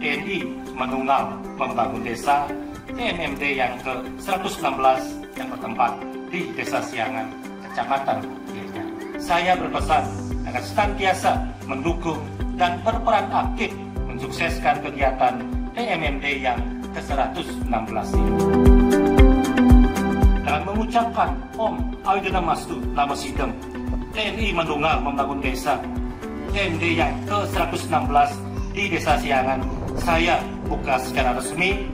Menunggal Membangun Desa TMMD yang ke-116 yang bertempat di Desa Siangan, Kecamatan. Saya berpesan agar senantiasa mendukung dan berperan aktif mensukseskan kegiatan TMMD yang ke-116 ini. Dengan mengucapkan Om Aidina Mastu Lama Sidem, TNI Mendungal Membangun Desa, TMD yang ke-116 di Desa Siangan, saya buka secara resmi